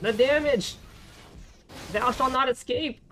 The damage! Thou shalt not escape!